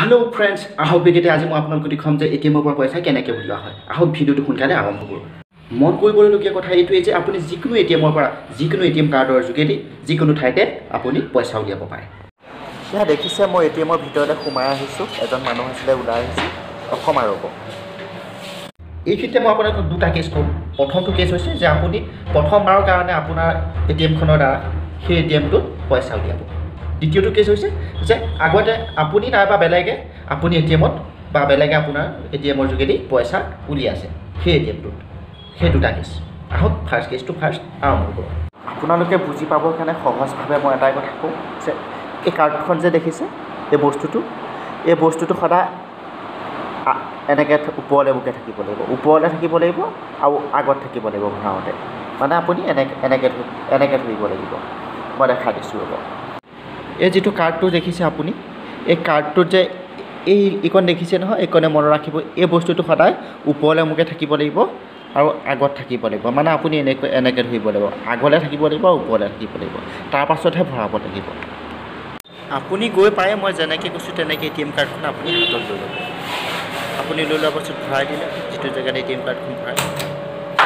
Hello friends আহক বিগেতে আজি মই আপোনালোকক দেখুৱাম যে এ টি এমৰ পৰা পইচা কেনেকৈ উলিওৱা হয়। আহক ভিডিঅ'টো সোনকালে আৰম্ভ কৰোঁ। মন কৰিবলগীয়া কথা এইটোৱেই যে আপুনি যিকোনো এ টি এমৰ পৰা যিকোনো এ টি এম কাৰ্ডৰ যোগেদি যিকোনো ঠাইতে আপুনি পইচা উলিয়াব পাৰে। এতিয়া দেখিছে মই এ টি এমৰ ভিতৰতে সোমাই আহিছোঁ। এজন মানুহ আছিলে ওলাই আহিছোঁ। অসম ৰ'ব এইখিনিতে মই আপোনালোকক দুটা কেছ ক'ম। প্ৰথমটো কেছ হৈছে যে আপুনি প্ৰথমবাৰৰ কাৰণে আপোনাৰ এ টি এমখনৰ দ্বাৰা সেই এ টি এমটোত পইচা উলিয়াব। দ্বিতীয়টো কেছ হৈছে যে আগতে আপুনি নাইবা বেলেগে আপুনি এ টি এমত বা বেলেগে আপোনাৰ এ টি এমৰ যোগেদি পইচা উলিয়াইছে সেই এ টি এমটোত সেই দুটা কেছ আহক ফাৰ্ষ্ট কেছটো ফাৰ্ষ্ট আৰম্ভ কৰোঁ। আপোনালোকে বুজি পাবৰ কাৰণে সহজভাৱে মই এটাই কথা কওঁ যে এই কাৰ্ডখন যে দেখিছে এই বস্তুটো এই বস্তুটো সদায় এনেকৈ ওপৰলৈ মুখে থাকিব লাগিব। ওপৰলৈ থাকিব লাগিব আৰু আগত থাকিব লাগিব ভৰাওঁতে মানে আপুনি এনেকৈ এনেকৈ এনেকৈ ধৰিব লাগিব। মই দেখাই দিছোঁ ৰ'ব। এই যিটো কাৰ্ডটো দেখিছে আপুনি এই কাৰ্ডটোত যে এই এইকণ দেখিছে নহয় এইকণে মনত ৰাখিব এই বস্তুটো সদায় ওপৰলৈ মুখে থাকিব লাগিব আৰু আগত থাকিব লাগিব। মানে আপুনি এনেকৈ এনেকৈ ধৰিব লাগিব। আগলৈ থাকিব লাগিব আৰু ওপৰলৈ থাকিব লাগিব। তাৰপাছতহে ভৰাব লাগিব। আপুনি গৈ পায় মই যেনেকৈ কৈছোঁ তেনেকৈ এ টি এম কাৰ্ডখন আপুনি হাতত লৈ ল'ব। আপুনি লৈ লোৱাৰ পাছত ভৰাই দিলে যিটো জেগাত এ টি এম কাৰ্ডখন ভৰাই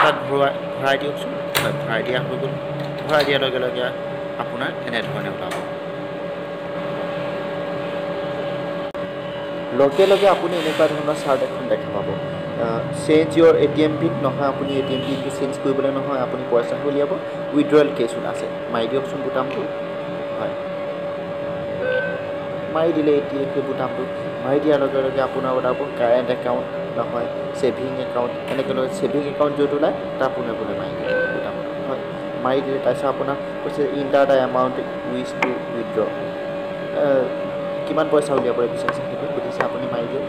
তাত ভৰাই ভৰাই দিয়কচোন। ভৰাই দিয়া হৈ গ'ল। ভৰাই দিয়াৰ লগে লগে আপোনাৰ এনেধৰণে ওলাব। লগে লগে আপুনি এনেকুৱা ধৰণৰ চাৰ্ট এখন দেখা পাব। Change your A T M PIN নহয় আপুনি এ টি এম পিনটো চেঞ্জ কৰিবলৈ নহয় আপুনি পইচাটো উলিয়াব। উইড্ৰয়েল কেছ আছে মাৰি দিয়কচোন বুটামটো। হয়। মাৰি দিলে এতিয়া সেই বুটামটো। মাৰি দিয়াৰ লগে লগে আপোনাৰ ওলাব কাৰেণ্ট একাউণ্ট নহয় ছেভিং একাউণ্ট এনেকৈ লৈ ছেভিং একাউণ্ট য'ত ওলায় তাৰ পোনে পোনে মাৰি বুটামটো। হয়। মাৰি দিলে তাৰপিছত আপোনাৰ কৈছে enter the amount which to withdraw কিমান পইচা উলিয়াবলৈ বিচাৰিছে সেইটো সুধিছে আপুনি মাৰি দিয়ক।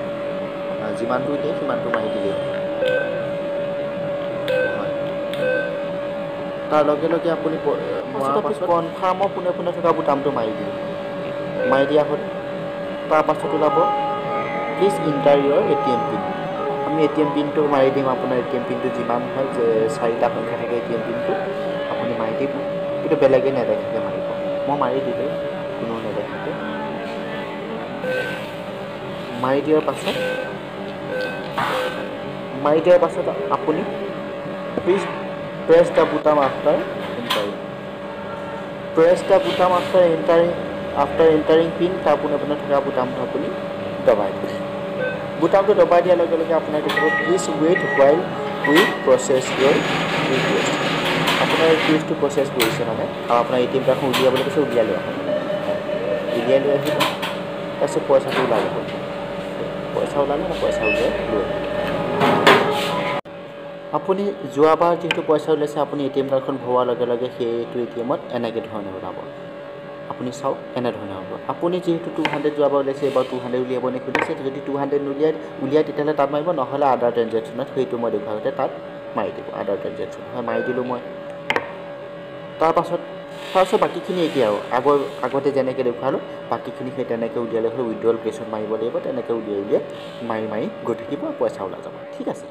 যিমানটো দিয়ে সিমানটো মাৰি দিলেই। হয়। তাৰ লগে লগে আপুনি কনফাৰ্মৰ পোনে পোনে থকা বুটামটো মাৰি দিয়ে। মাৰি দিয়া হ'ল। তাৰপাছত ওলাব please enter your A T M PIN আমি এ টি এম পিনটো মাৰি দিম আপোনাৰ এ টি এম পিনটো যিমান হয় যে চাৰিটা সংখ্যা থাকে এ টি এম পিনটো আপুনি মাৰি দিব। কিন্তু বেলেগে নেদেখাকৈ মাৰিব। মই মাৰি দিলোঁ কোনো নেদেখাকৈ। মাৰি দিয়াৰ পাছত মাৰি দিয়াৰ পাছত আপুনি প্লিজ প্ৰেছ দ্য বুটাম আফটাৰ এণ্টাৰিং প্ৰেছ দ্য বুটাম after entering after entering PIN তাৰ পোনে পোনে থকা বুটামটো আপুনি দবাই দিয়ে বুটামটো দবাই দিয়াৰ লগে লগে আপোনাৰ দেখিব please wait while we process your request আপোনাৰ ৰিকুৱেষ্টটো প্ৰচেছ কৰিছে মানে আৰু আপোনাৰ এ টি এম কাৰ্ডখন উলিয়াবলৈ কৈছে উলিয়াই লৈ আহক উলিয়াই লৈ আহিব তাৰপিছত পইচাটো ওলাব। হ'ল পইচা ওলালে মই পইচা উলিয়াই আপুনি যোৱাবাৰ যিহেতু পইচা উলিয়াইছে আপুনি এ টি এম কাৰ্ডখন ভৰোৱাৰ লগে লগে সেইটো এ টি এমত এনেকৈ ধৰণে ওলাব আপুনি চাওক এনেধৰণে হ'ব আপুনি যিহেতু টু হাণ্ড্ৰেড যোৱাবাৰ উলিয়াইছে এইবাৰ টু হাণ্ড্ৰেড উলিয়াব নে সুধিছে যদি টু হাণ্ড্ৰেড উলিয়াই উলিয়াই তেতিয়াহ'লে তাত মাৰিব নহ'লে আদাৰ ট্ৰেঞ্জেকশ্যনত সেইটো মই দেখুৱাওঁতে তাত মাৰি দিব আদাৰ ট্ৰেঞ্জেকশ্যন হয় মাৰি দিলোঁ মই তাৰপাছত তাৰপাছত বাকীখিনি এতিয়া আগৰ আগতে যেনেকৈ দেখুৱালোঁ বাকীখিনি সেই তেনেকৈ উলিয়ালে হ'ল উইড্ৰল কেছত মাৰিব লাগিব তেনেকৈ উলিয়াই উলিয়াই মাৰি মাৰি গৈ থাকিব পইচা ওলাই যাব। ঠিক আছে?